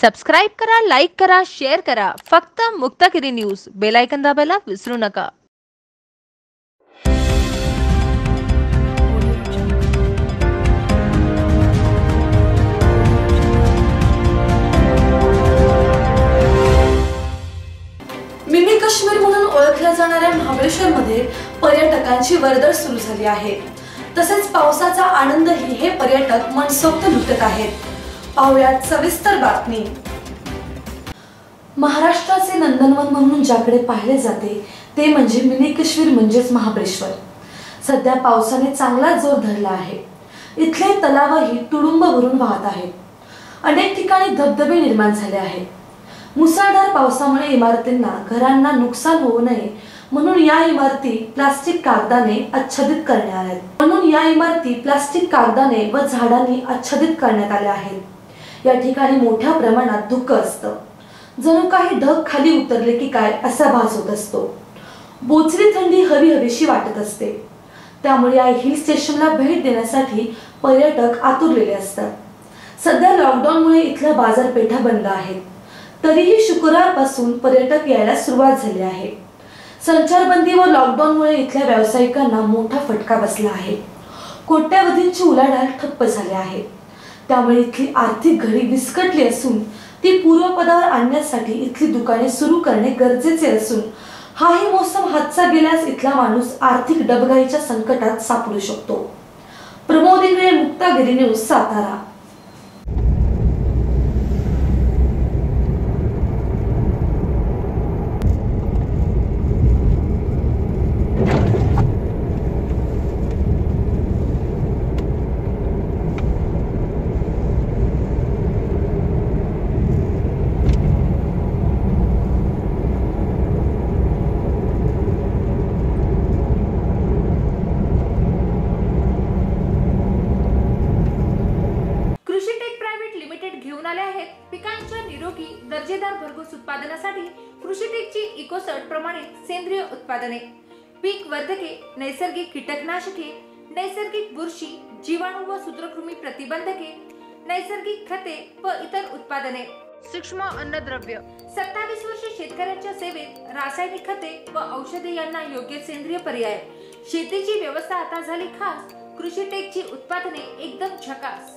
Subscribe करा like करा share करा. फक्त मुक्तागिरी न्यूज. बेलायकन दाबायला विसरू नका. मिनी काश्मीर म्हणून ओळखल्या जाणाऱ्या महाबळेश्वरमध्ये पर्यटकांची वर्दळ सुरू झाली आहे. तसेच पावसाचा आनंदही हे पर्यटक मनसोक्त लुटत आहेत. पाहुयात सविस्तर बातमी. महाराष्ट्राचे नंदनवन म्हणून ज्याकडे पाहिले जाते ते म्हणजे मिनी काश्मीर म्हणजेच महाबळेश्वर. सध्या पावसाने चांगला जोर धरला आहे. इथले तलावही तुडुंब भरून वाहत आहेत. अनेक ठिकाणी धबधबे निर्माण झाले आहेत. मुसळधार पावसामुळे इमारतींना घरांना नुकसान होऊ नये म्हणून या इमारती प्लास्टिक कागदाने आच्छादित करण्यात आहेत. म्हणून या इमारती प्लास्टिक कागदाने व झाडांनी आच्छादित करण्यात आल्या आहेत. या ठिकाणी मोठ्या प्रमाणात धुकं असतं. जणू काही ढग खाली उतरले की काय असा भास होत असतो. बोचरी थंडी हवी हवीशी वाटत असते. त्यामुळे या हिल स्टेशनला भेट देण्यासाठी पर्यटक आतुरलेले असतात. सध्या लॉकडाऊनमुळे इथल्या बाजारपेठा बंद आहेत. तरीही शुक्रवारपासून पर्यटक यायला सुरुवात झाली आहे. संचारबंदी व लॉकडाऊनमुळे इथल्या व्यावसायिकांना मोठा फटका बसला आहे. कोट्यावधींची उलाढाल ठप्प झाली आहे. त्यामुळे इथली आर्थिक घडी विस्कटली असून ती पूर्वपदावर आणण्यासाठी इथली दुकाने सुरू करणे गरजेचे असून हाही मोसम हातचा गेल्यास इथला माणूस आर्थिक डबघाईच्या संकटात सापडू शकतो. प्रमोद इंगळे मुक्तागिरी न्यूज सातारा लिमिटेड घेऊन आले आहेत. पिकांच्या निरोगी दर्जेदार भरघोस उत्पादनासाठी कृषी टेकची इकोसर्ट प्रमाणित सेंद्रिय उत्पादने. पीक वर्धके नैसर्गिक कीटकनाशके नैसर्गिक बुरशी जीवाणू व सूत्रकृमी प्रतिबंधके नैसर्गिक खते व इतर उत्पादने. सूक्ष्म अन्नद्रव्य. सत्तावीस वर्ष शेतकऱ्यांच्या सेवेत रासायनिक खते व औषधे यांना योग्य सेंद्रिय पर्याय. शेतीची व्यवस्था आता झाली खास. कृषी टेकची उत्पादने एकदम झकास.